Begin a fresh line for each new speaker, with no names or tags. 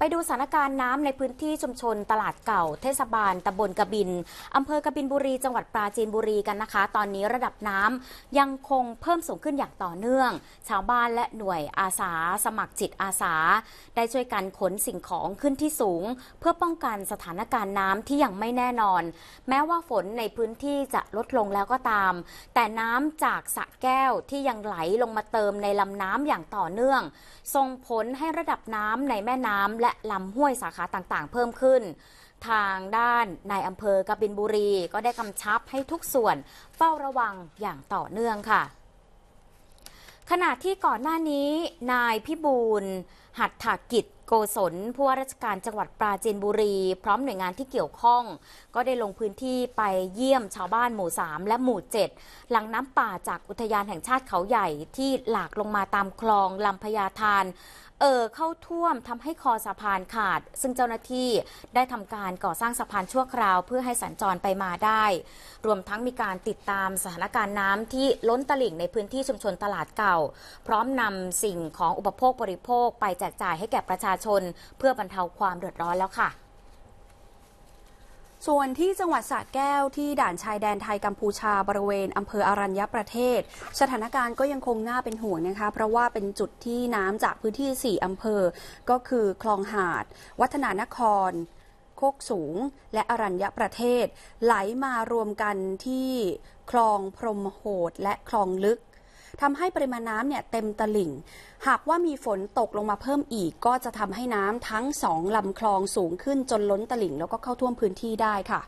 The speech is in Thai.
ไปดูสถานการณ์น้ำในพื้นที่ชุมชนตลาดเก่า เทศบาลตำบลกบินอำเภอกบินบุรีจังหวัดปราจีนบุรีกันนะคะ ตอนนี้ระดับน้ำยังคงเพิ่มสูงขึ้นอย่างต่อเนื่อง ชาวบ้านและหน่วยอาสา สมัครจิตอาสา ได้ช่วยกันขนสิ่งของขึ้นที่สูง เพื่อป้องกันสถานการณ์น้ำที่ยังไม่แน่นอน แม้ว่าฝนในพื้นที่จะลดลงแล้วก็ตาม แต่น้ำจากสระแก้วที่ยังไหลลงมาเติมในลำน้ำอย่างต่อเนื่องส่งผลให้ระดับน้ำในแม่น้ำและลำห้วยสาขาต่างๆ เพิ่มขึ้น ทางด้านนายอำเภอกบินบุรี ก็ได้กำชับให้ทุกส่วนเฝ้าระวังอย่างต่อเนื่องค่ะขณะที่ก่อนหน้านี้นายพิบูลหัตถกิจ โกศลผู้ว่าราชการจังหวัดปราจีนบุรี พร้อมหน่วยงานที่เกี่ยวข้อง ก็ได้ลงพื้นที่ไปเยี่ยมชาวบ้านหมู่ 3 และหมู่ 7 หลังน้ำป่าจากอุทยานแห่งชาติเขาใหญ่ที่หลากลงมาตามคลองลำพญาทานเอ่อเข้าท่วมทำให้คอสะพานขาด ซึ่งเจ้าหน้าที่ได้ทำการก่อสร้างสะพานชั่วคราวเพื่อให้สัญจรไปมาได้ รวมทั้งมีการติดตามสถานการณ์น้ำที่ล้นตลิ่งในพื้นที่ชุมชนตลาดเก่า พร้อมนำสิ่งของอุปโภคบริโภคไปแจกจ่ายให้แก่ประชาชน เพื่อบรรเทาความเดือดร้อนแล้วค่ะ
ส่วนที่จังหวัดสระแก้วที่ด่านชายแดนไทยกัมพูชาบริเวณอำเภออารัญญประเทศ สถานการณ์ก็ยังคงน่าเป็นห่วงนะคะ เพราะว่าเป็นจุดที่น้ำจากพื้นที่ 4อำเภอ ก็คือคลองหาด วัฒนานคร โคกสูง และอรัญญประเทศ ไหลมารวมกันที่คลองพรมโหดและคลองลึก ทำให้ปริมาณน้ำเนี่ยเต็มตลิ่ง หากว่ามีฝนตกลงมาเพิ่มอีก ก็จะทำให้น้ำทั้งสองลำคลองสูงขึ้นจนล้นตลิ่งแล้วก็เข้าท่วมพื้นที่ได้ค่ะ